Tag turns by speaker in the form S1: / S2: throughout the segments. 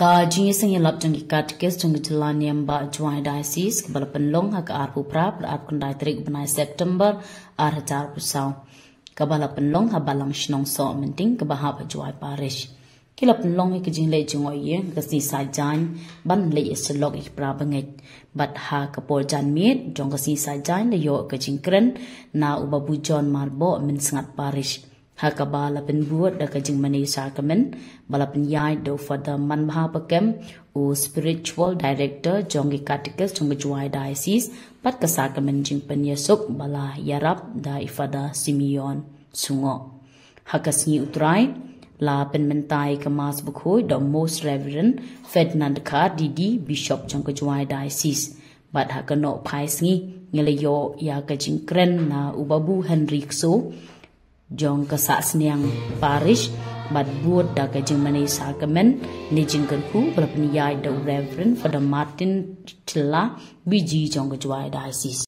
S1: ka jingi sing yelap jang kat kes jang jalan yang ba juai diocese ke balapan long ha ka arpu prap ar kundai trik benai september ar hajar pusau ka balapan long ha balang shnong so menting ke bahap juai parish kilap long ke jing le jing oi ye ka si sa jan ban le is log ik pra banget bat ha ka por jan miet jong ka si sa jan le yo ka jing kren na ubabu jon marbo min sangat parish hakabala pen buat da kajing mani sakamen bala pen yai do for the man bha pakem o spiritual director jongi katikas jong juai diocese pat ka sakamen jing pen yasuk bala yarap da ifada simeon sungo. Hakasni utrai la pen mentai ka mas bukhoi the most reverend ferdinand kha didi bishop jong juai diocese. Bat hakano phai sngi ngele yo ya ka jing kren na ubabu henrik so jong ka sa sniang parish bad buat da ka jing mani sa ka men ni jing kan hu bra pni yai da reverend the martin tilla bg jong jwai diocese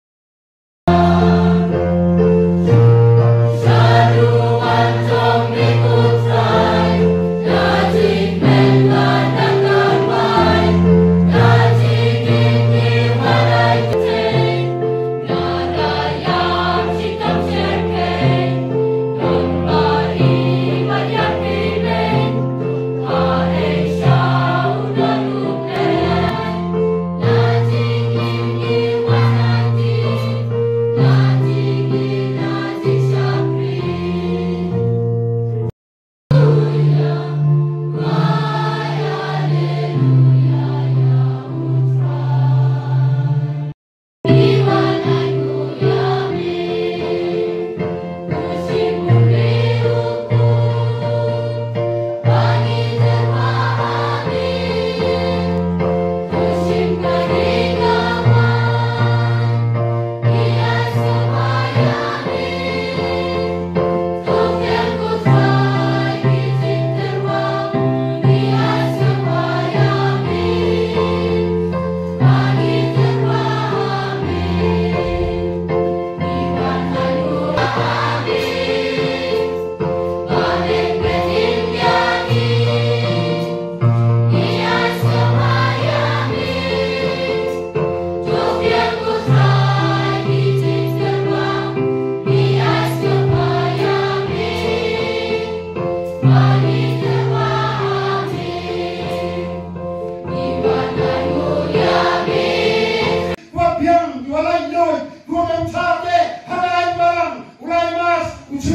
S2: ごめんさて、はらいまら、らいます、うち